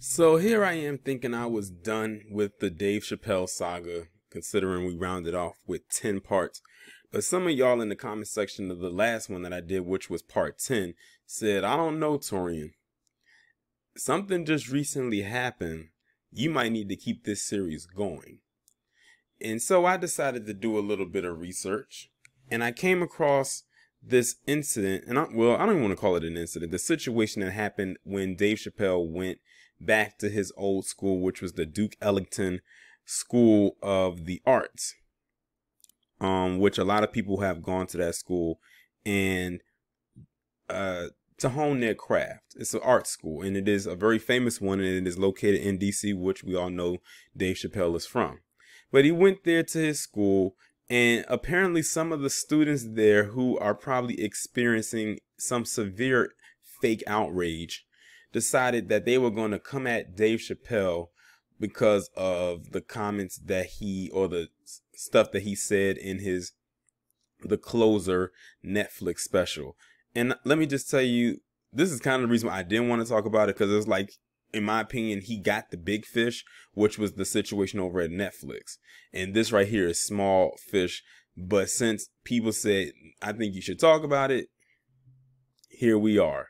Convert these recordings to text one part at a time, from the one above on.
So here I am thinking I was done with the Dave Chappelle saga, considering we rounded off with 10 parts. But some of y'all in the comment section of the last one that I did, which was part 10, said, I don't know, Taurean. Something just recently happened. You might need to keep this series going. And so I decided to do a little bit of research. And I came across this incident, and I, well, I don't even want to call it an incident, the situation that happened when Dave Chappelle went back to his old school, which was the Duke Ellington School of the Arts, um, which a lot of people have gone to that school and uh, to hone their craft. It's an art school, and it is a very famous one, and it is located in DC, which we all know Dave Chappelle is from. But he went there to his school, and apparently, some of the students there who are probably experiencing some severe fake outrage decided that they were going to come at Dave Chappelle because of the comments that he or the stuff that he said in his the closer Netflix special. And let me just tell you, this is kind of the reason why I didn't want to talk about it because it's like, in my opinion, he got the big fish, which was the situation over at Netflix. And this right here is small fish. But since people said, I think you should talk about it, here we are.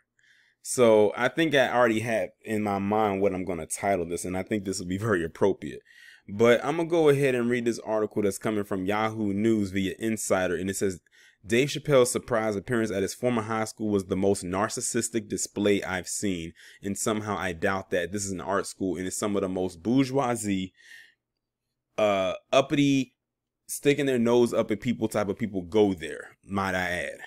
So I think I already have in my mind what I'm going to title this, and I think this will be very appropriate. But I'm going to go ahead and read this article that's coming from Yahoo News via Insider, and it says Dave Chappelle's surprise appearance at his former high school was the most narcissistic display I've seen, and somehow I doubt that this is an art school and it's some of the most bourgeoisie, uh, uppity, sticking their nose up at people type of people go there, might I add.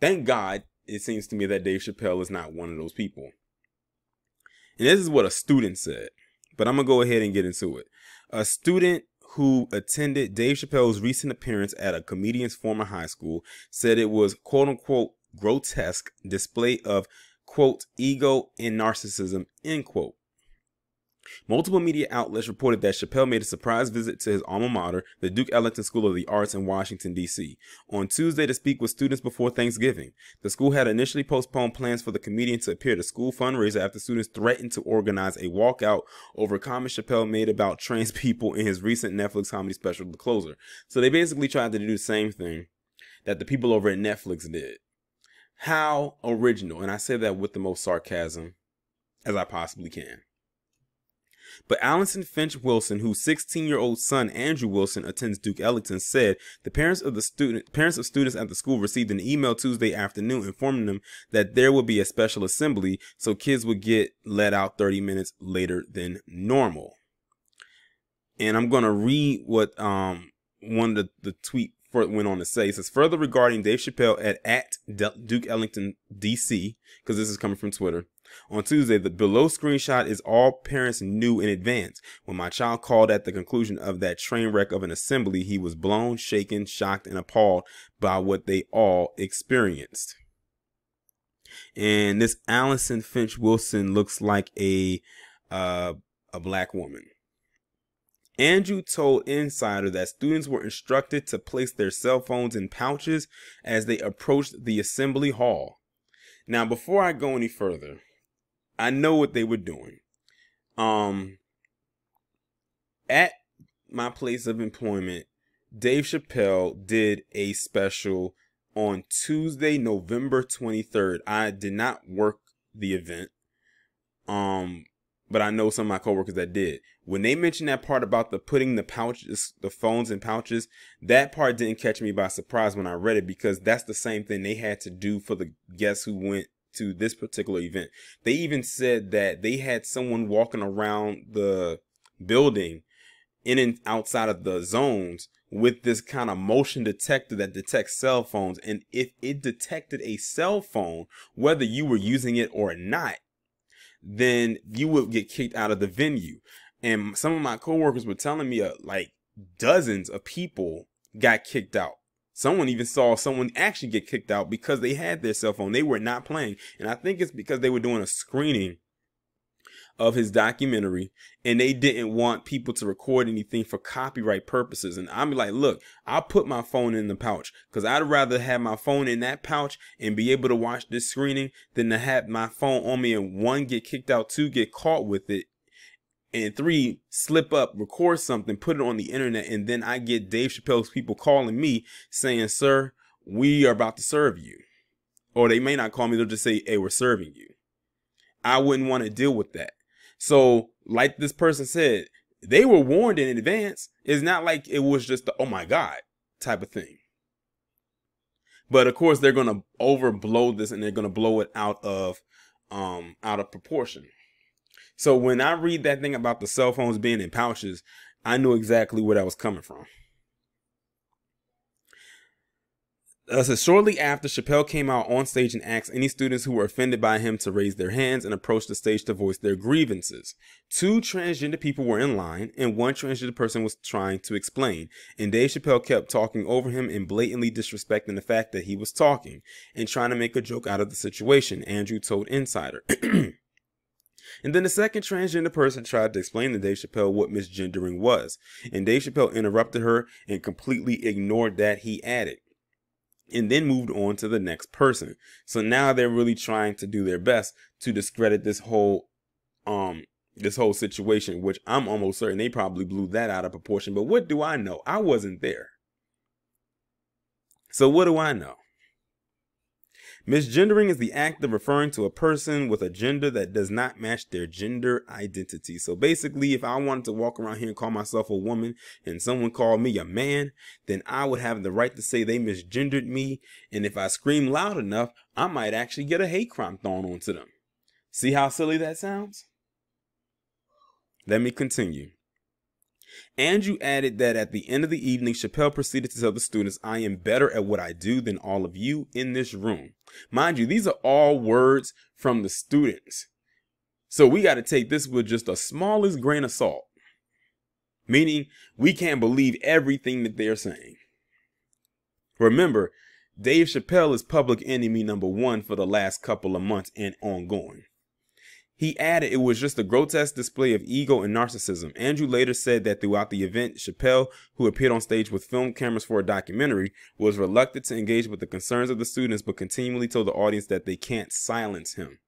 Thank God it seems to me that Dave Chappelle is not one of those people. And this is what a student said, but I'm going to go ahead and get into it. A student who attended Dave Chappelle's recent appearance at a comedian's former high school said it was quote unquote grotesque display of quote ego and narcissism end quote. Multiple media outlets reported that Chappelle made a surprise visit to his alma mater, the Duke Ellington School of the Arts in Washington, D.C., on Tuesday to speak with students before Thanksgiving. The school had initially postponed plans for the comedian to appear at a school fundraiser after students threatened to organize a walkout over comments Chappelle made about trans people in his recent Netflix comedy special, The Closer. So they basically tried to do the same thing that the people over at Netflix did. How original, and I say that with the most sarcasm as I possibly can. But Allison Finch Wilson, whose 16-year-old son Andrew Wilson attends Duke Ellington, said the parents of the student parents of students at the school received an email Tuesday afternoon informing them that there would be a special assembly, so kids would get let out 30 minutes later than normal. And I'm gonna read what um one of the, the tweet went on to say. It says further regarding Dave Chappelle at at Duke Ellington DC, because this is coming from Twitter. On Tuesday, the below screenshot is all parents knew in advance. When my child called at the conclusion of that train wreck of an assembly, he was blown, shaken, shocked, and appalled by what they all experienced. And this Allison Finch Wilson looks like a uh, a black woman. Andrew told Insider that students were instructed to place their cell phones in pouches as they approached the assembly hall. Now, before I go any further, I know what they were doing. Um, at my place of employment, Dave Chappelle did a special on Tuesday, November 23rd. I did not work the event. Um, but I know some of my coworkers that did. When they mentioned that part about the putting the pouches, the phones in pouches, that part didn't catch me by surprise when I read it because that's the same thing they had to do for the guests who went to this particular event. They even said that they had someone walking around the building in and outside of the zones with this kind of motion detector that detects cell phones. And if it detected a cell phone, whether you were using it or not, then you would get kicked out of the venue. And some of my coworkers were telling me uh, like dozens of people got kicked out Someone even saw someone actually get kicked out because they had their cell phone. They were not playing. And I think it's because they were doing a screening of his documentary and they didn't want people to record anything for copyright purposes. And I'm like, look, I'll put my phone in the pouch because I'd rather have my phone in that pouch and be able to watch this screening than to have my phone on me and one get kicked out, two get caught with it, and three slip up, record something, put it on the internet, and then I get Dave Chappelle's people calling me saying, sir, we are about to serve you. Or they may not call me, they'll just say, hey, we're serving you. I wouldn't want to deal with that. So, like this person said, they were warned in advance. It's not like it was just the, oh my God type of thing. But of course, they're going to overblow this and they're going to blow it out of, um, out of proportion. So when I read that thing about the cell phones being in pouches, I knew exactly where that was coming from. Uh, so shortly after, Chappelle came out on stage and asked any students who were offended by him to raise their hands and approach the stage to voice their grievances. Two transgender people were in line, and one transgender person was trying to explain. And Dave Chappelle kept talking over him and blatantly disrespecting the fact that he was talking and trying to make a joke out of the situation, Andrew told Insider. And then the second transgender person tried to explain to Dave Chappelle what misgendering was. And Dave Chappelle interrupted her and completely ignored that he added and then moved on to the next person. So now they're really trying to do their best to discredit this whole um this whole situation, which I'm almost certain they probably blew that out of proportion. But what do I know? I wasn't there. So what do I know? Misgendering is the act of referring to a person with a gender that does not match their gender identity. So basically, if I wanted to walk around here and call myself a woman and someone called me a man, then I would have the right to say they misgendered me. And if I scream loud enough, I might actually get a hate crime thrown onto them. See how silly that sounds? Let me continue. Andrew added that at the end of the evening, Chappelle proceeded to tell the students, I am better at what I do than all of you in this room. Mind you, these are all words from the students. So we got to take this with just the smallest grain of salt. Meaning, we can't believe everything that they're saying. Remember, Dave Chappelle is public enemy number one for the last couple of months and ongoing. He added it was just a grotesque display of ego and narcissism. Andrew later said that throughout the event, Chappelle, who appeared on stage with film cameras for a documentary, was reluctant to engage with the concerns of the students, but continually told the audience that they can't silence him.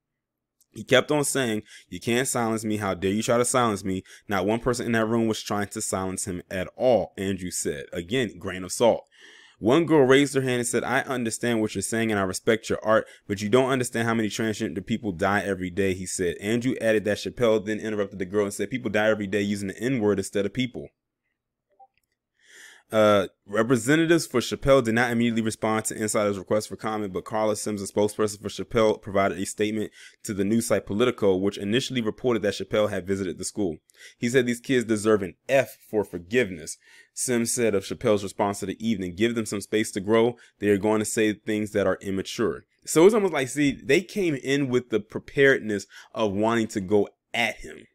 He kept on saying, You can't silence me. How dare you try to silence me? Not one person in that room was trying to silence him at all, Andrew said. Again, grain of salt. One girl raised her hand and said, I understand what you're saying and I respect your art, but you don't understand how many transgender people die every day, he said. Andrew added that Chappelle then interrupted the girl and said, People die every day using the N word instead of people. Uh, representatives for Chappelle did not immediately respond to Insider's request for comment, but Carla Sims, a spokesperson for Chappelle, provided a statement to the news site Politico, which initially reported that Chappelle had visited the school. He said these kids deserve an F for forgiveness. Sims said of Chappelle's response to the evening, give them some space to grow. They are going to say things that are immature. So it's almost like, see, they came in with the preparedness of wanting to go at him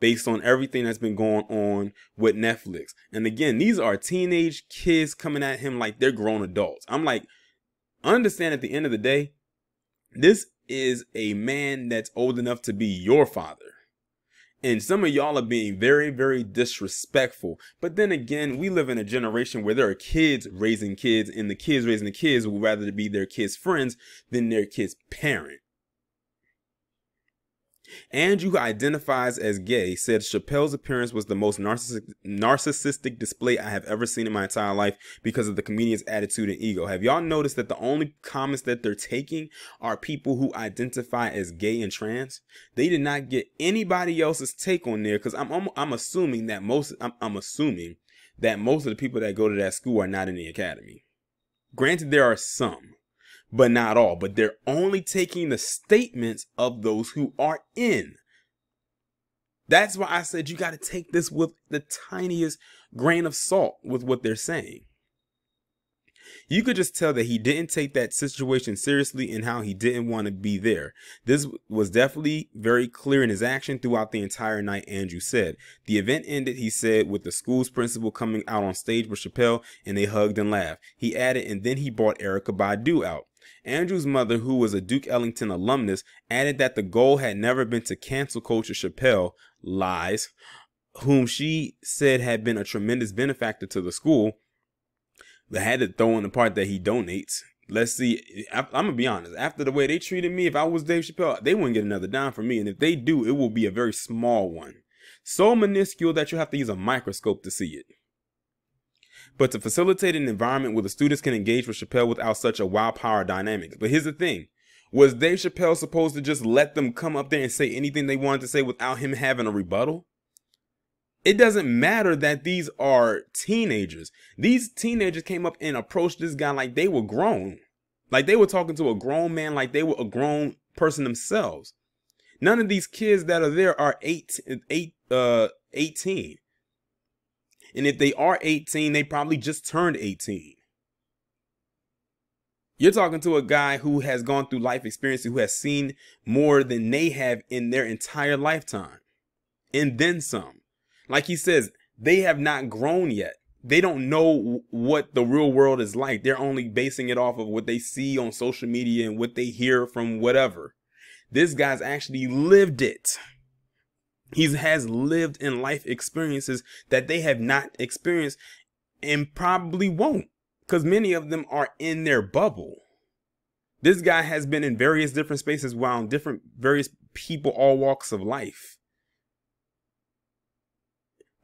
based on everything that's been going on with Netflix. And again, these are teenage kids coming at him like they're grown adults. I'm like, understand at the end of the day, this is a man that's old enough to be your father. And some of y'all are being very, very disrespectful. But then again, we live in a generation where there are kids raising kids, and the kids raising the kids would rather be their kids' friends than their kids' parent. Andrew, who identifies as gay, said Chappelle's appearance was the most narcissistic, narcissistic display I have ever seen in my entire life because of the comedian's attitude and ego. Have y'all noticed that the only comments that they're taking are people who identify as gay and trans? They did not get anybody else's take on there because I'm, I'm, I'm assuming that most I'm, I'm assuming that most of the people that go to that school are not in the academy. Granted, there are some but not all. But they're only taking the statements of those who are in. That's why I said you got to take this with the tiniest grain of salt with what they're saying. You could just tell that he didn't take that situation seriously and how he didn't want to be there. This was definitely very clear in his action throughout the entire night, Andrew said. The event ended, he said, with the school's principal coming out on stage with Chappelle and they hugged and laughed. He added, and then he brought Erykah Badu out. Andrew's mother, who was a Duke Ellington alumnus, added that the goal had never been to cancel Coach Chappelle, lies, whom she said had been a tremendous benefactor to the school. They had to throw in the part that he donates. Let's see. I, am gonna be honest. After the way they treated me, if I was Dave Chappelle, they wouldn't get another dime from me, and if they do, it will be a very small one, so minuscule that you have to use a microscope to see it. But to facilitate an environment where the students can engage with Chappelle without such a wild power dynamics. But here's the thing: was Dave Chappelle supposed to just let them come up there and say anything they wanted to say without him having a rebuttal? It doesn't matter that these are teenagers. These teenagers came up and approached this guy like they were grown. Like they were talking to a grown man like they were a grown person themselves. None of these kids that are there are eight, eight, uh, 18. And if they are 18, they probably just turned 18. You're talking to a guy who has gone through life experience, who has seen more than they have in their entire lifetime. And then some. Like he says, they have not grown yet. They don't know what the real world is like. They're only basing it off of what they see on social media and what they hear from whatever. This guy's actually lived it. He has lived in life experiences that they have not experienced and probably won't because many of them are in their bubble. This guy has been in various different spaces while different various people, all walks of life.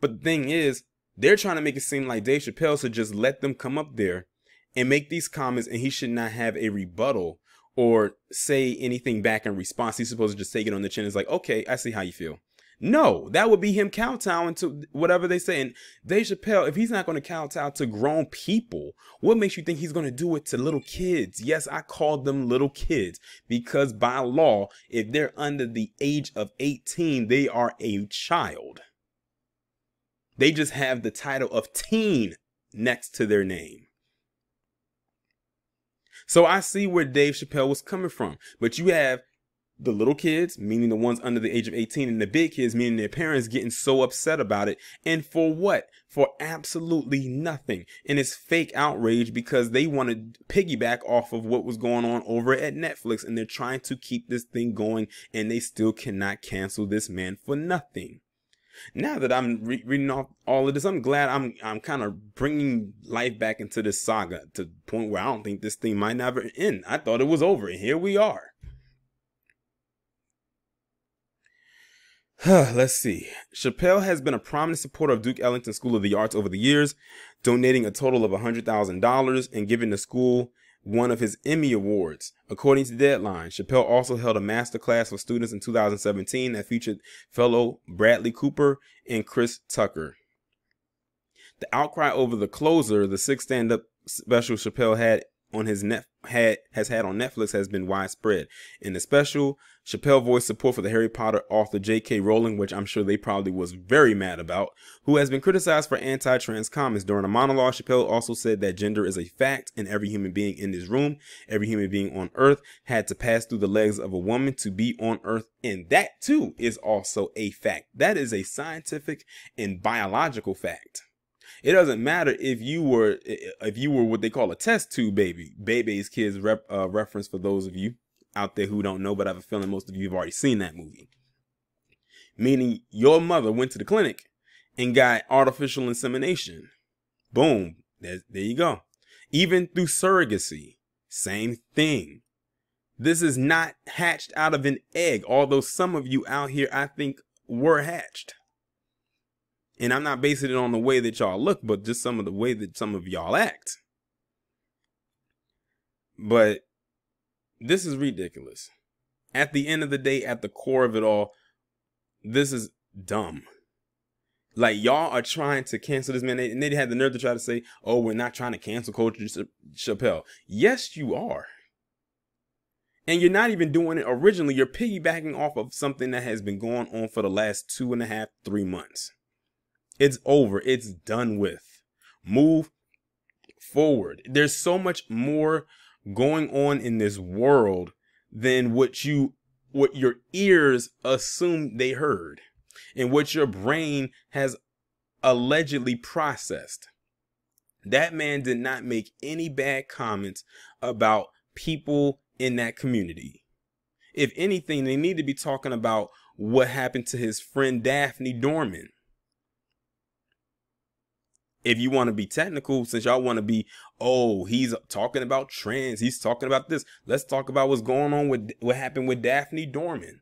But the thing is, they're trying to make it seem like Dave Chappelle should just let them come up there and make these comments and he should not have a rebuttal or say anything back in response. He's supposed to just take it on the chin. It's like, okay, I see how you feel. No, that would be him kowtowing to whatever they say. And Dave Chappelle, if he's not going to kowtow to grown people, what makes you think he's going to do it to little kids? Yes, I called them little kids because by law, if they're under the age of 18, they are a child. They just have the title of teen next to their name. So I see where Dave Chappelle was coming from. But you have the little kids, meaning the ones under the age of 18, and the big kids, meaning their parents getting so upset about it. And for what? For absolutely nothing. And it's fake outrage because they want to piggyback off of what was going on over at Netflix and they're trying to keep this thing going and they still cannot cancel this man for nothing now that I'm re- reading off all of this, I'm glad I'm I'm kind of bringing life back into this saga to the point where I don't think this thing might never end. I thought it was over, and here we are. Let's see. Chappelle has been a prominent supporter of Duke Ellington School of the Arts over the years, donating a total of $100,000 and giving the school one of his Emmy Awards. According to Deadline, Chappelle also held a master class for students in 2017 that featured fellow Bradley Cooper and Chris Tucker. The outcry over the closer, the six stand-up special Chappelle had on his net had has had on Netflix has been widespread. In the special, Chappelle voiced support for the Harry Potter author J.K. Rowling, which I'm sure they probably was very mad about, who has been criticized for anti-trans comments. During a monologue, Chappelle also said that gender is a fact and every human being in this room, every human being on earth had to pass through the legs of a woman to be on earth. And that too is also a fact. That is a scientific and biological fact. It doesn't matter if you were if you were what they call a test tube baby. Bebe's Kids rep, uh, reference for those of you out there who don't know, but I have a feeling most of you have already seen that movie. Meaning your mother went to the clinic and got artificial insemination. Boom. There, there you go. Even through surrogacy, same thing. This is not hatched out of an egg, although some of you out here, I think, were hatched. And I'm not basing it on the way that y'all look, but just some of the way that some of y'all act. But this is ridiculous. At the end of the day, at the core of it all, this is dumb. Like y'all are trying to cancel this man, and they had the nerve to try to say, "Oh, we're not trying to cancel Coach Chappelle." Yes, you are. And you're not even doing it originally. You're piggybacking off of something that has been going on for the last two and a half, three months. It's over. It's done with. Move forward. There's so much more going on in this world than what you what your ears assume they heard and what your brain has allegedly processed. That man did not make any bad comments about people in that community. If anything, they need to be talking about what happened to his friend Daphne Dorman. If you want to be technical, since y'all want to be, oh, he's talking about trans, he's talking about this. Let's talk about what's going on with what happened with Daphne Dorman.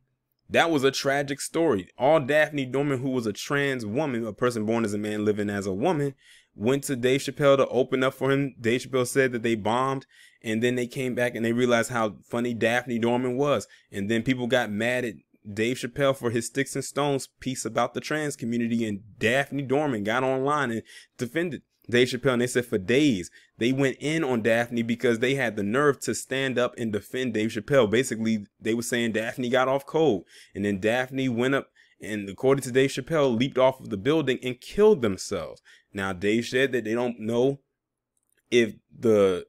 That was a tragic story. All Daphne Dorman, who was a trans woman, a person born as a man living as a woman, went to Dave Chappelle to open up for him. Dave Chappelle said that they bombed, and then they came back and they realized how funny Daphne Dorman was. And then people got mad at Dave Chappelle for his Sticks and Stones piece about the trans community, and Daphne Dorman got online and defended Dave Chappelle. And they said for days they went in on Daphne because they had the nerve to stand up and defend Dave Chappelle. Basically, they were saying Daphne got off cold, and then Daphne went up and according to Dave Chappelle, leaped off of the building and killed themselves. Now Dave said that they don't know if the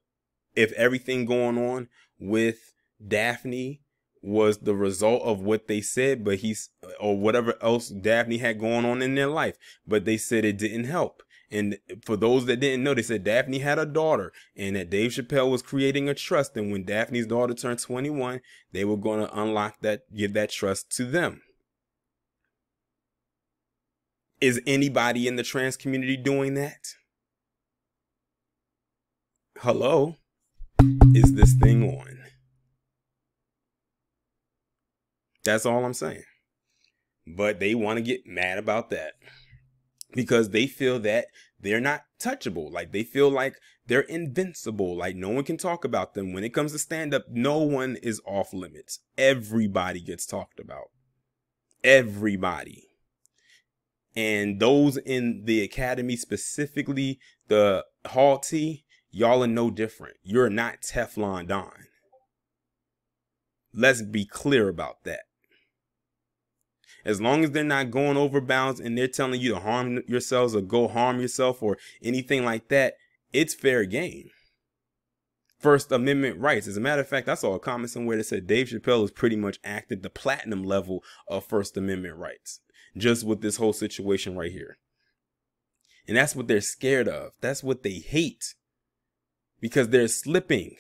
if everything going on with Daphne was the result of what they said, but he's or whatever else Daphne had going on in their life. But they said it didn't help. And for those that didn't know, they said Daphne had a daughter and that Dave Chappelle was creating a trust. And when Daphne's daughter turned 21, they were going to unlock that, give that trust to them. Is anybody in the trans community doing that? Hello? Is this thing on? That's all I'm saying. But they want to get mad about that because they feel that they're not touchable. Like they feel like they're invincible. Like no one can talk about them. When it comes to stand up, no one is off limits. Everybody gets talked about. Everybody and those in the academy specifically the hall t y'all are no different you're not teflon don let's be clear about that as long as they're not going over bounds and they're telling you to harm yourselves or go harm yourself or anything like that it's fair game First Amendment rights. As a matter of fact, I saw a comment somewhere that said Dave Chappelle has pretty much acted the platinum level of First Amendment rights just with this whole situation right here. And that's what they're scared of. That's what they hate because they're slipping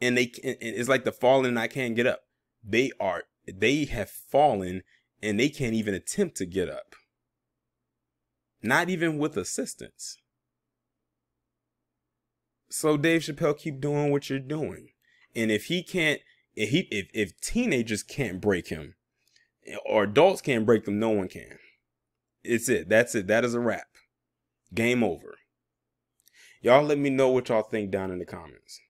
and they it's like the falling I can't get up. They are they have fallen and they can't even attempt to get up. Not even with assistance. So Dave Chappelle keep doing what you're doing. And if he can't if he if, if teenagers can't break him, or adults can't break them, no one can. It's it. That's it. That is a wrap. Game over. Y'all let me know what y'all think down in the comments.